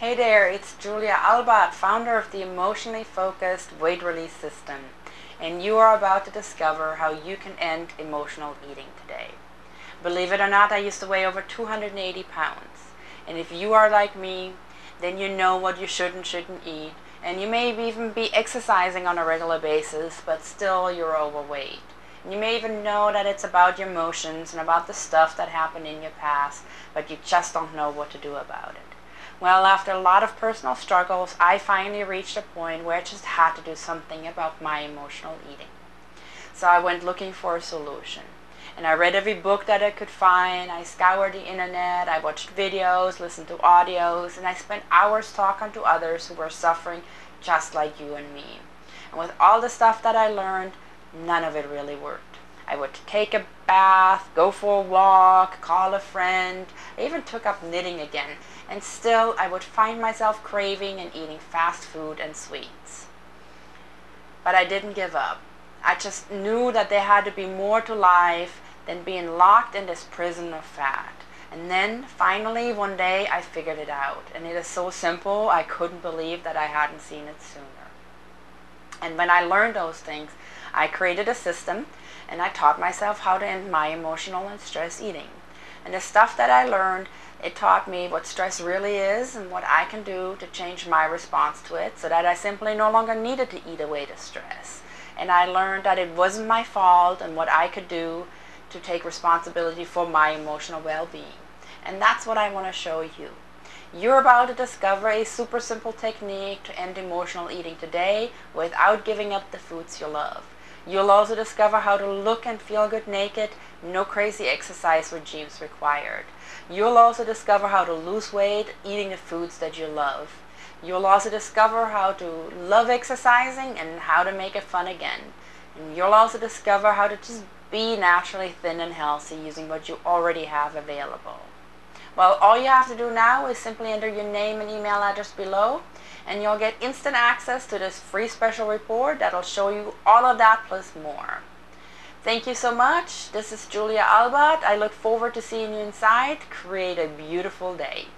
Hey there, it's Julia Albath, founder of the Emotionally Focused Weight Release System, and you are about to discover how you can end emotional eating today. Believe it or not, I used to weigh over 280 pounds, and if you are like me, then you know what you should and shouldn't eat, and you may even be exercising on a regular basis, but still you're overweight. You may even know that it's about your emotions and about the stuff that happened in your past, but you just don't know what to do about it. Well, after a lot of personal struggles, I finally reached a point where I just had to do something about my emotional eating. So I went looking for a solution. And I read every book that I could find. I scoured the internet. I watched videos, listened to audios, and I spent hours talking to others who were suffering just like you and me. And with all the stuff that I learned, none of it really worked. I would take a bath, go for a walk, call a friend. I even took up knitting again and still I would find myself craving and eating fast food and sweets. But I didn't give up. I just knew that there had to be more to life than being locked in this prison of fat. And then finally one day I figured it out. And it is so simple, I couldn't believe that I hadn't seen it sooner. And when I learned those things, I created a system and I taught myself how to end my emotional and stress eating. And the stuff that I learned it taught me what stress really is and what I can do to change my response to it so that I simply no longer needed to eat away the stress. And I learned that it wasn't my fault and what I could do to take responsibility for my emotional well-being. And that's what I want to show you. You're about to discover a super simple technique to end emotional eating today without giving up the foods you love. You'll also discover how to look and feel good naked, no crazy exercise regimes required. You'll also discover how to lose weight eating the foods that you love. You'll also discover how to love exercising and how to make it fun again. And you'll also discover how to just be naturally thin and healthy using what you already have available. Well, all you have to do now is simply enter your name and email address below and you'll get instant access to this free special report that'll show you all of that plus more. Thank you so much. This is Julia Albath. I look forward to seeing you inside. Create a beautiful day.